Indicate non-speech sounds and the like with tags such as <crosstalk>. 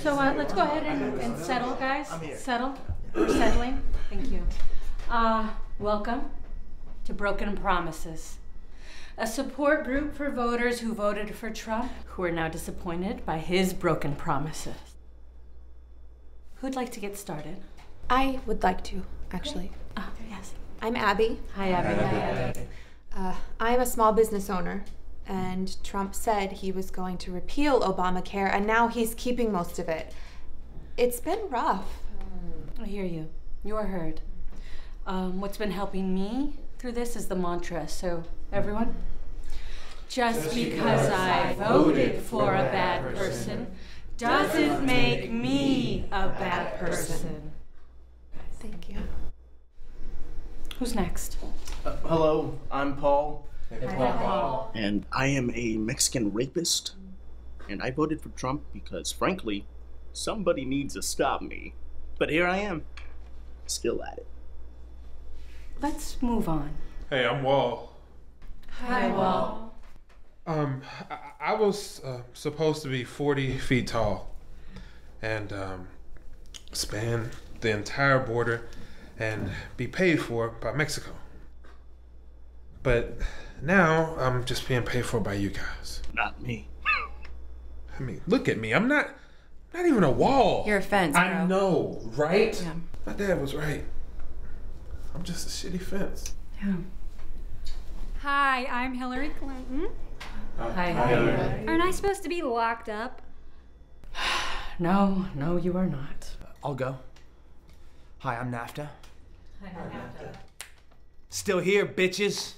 So uh, let's go ahead and, and settle, guys. Settle. We're settling. Thank you. Uh, welcome to Broken Promises, a support group for voters who voted for Trump who are now disappointed by his broken promises. Who'd like to get started? I would like to, actually. Ah, yes. I'm Abby. Hi, Abby. Uh, I'm a small business owner, and Trump said he was going to repeal Obamacare, and now he's keeping most of it. It's been rough. I hear you. You are heard. Um, what's been helping me through this is the mantra. So, everyone, just because I voted for a bad person doesn't make me a bad person. Thank you. Who's next? Uh, hello, I'm Paul. And I am a Mexican rapist, and I voted for Trump because, frankly, somebody needs to stop me. But here I am, still at it. Let's move on. Hey, I'm Wall. Hi, Wall. Um, I, I was uh, supposed to be 40 feet tall and um, span the entire border and be paid for by Mexico. But now I'm just being paid for by you guys. Not me. I mean, look at me. I'm not not even a wall. You're a fence, bro. I know, right? Yeah. My dad was right. I'm just a shitty fence. Yeah. Hi, I'm Hillary Clinton. Hi. Hillary. Aren't I supposed to be locked up? <sighs> No, no, you are not. I'll go. Hi, I'm NAFTA. Hi, NAFTA. Still here, bitches.